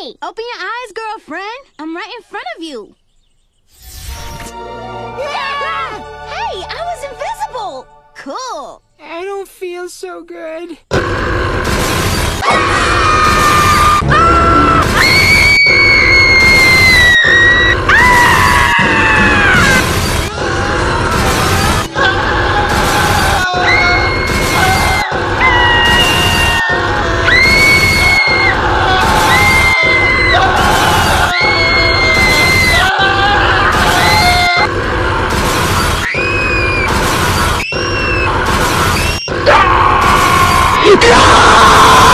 me. Open your eyes, girlfriend. I'm right in front of you. Yeah! Hey, I was invisible. Cool. I don't feel so good. 哥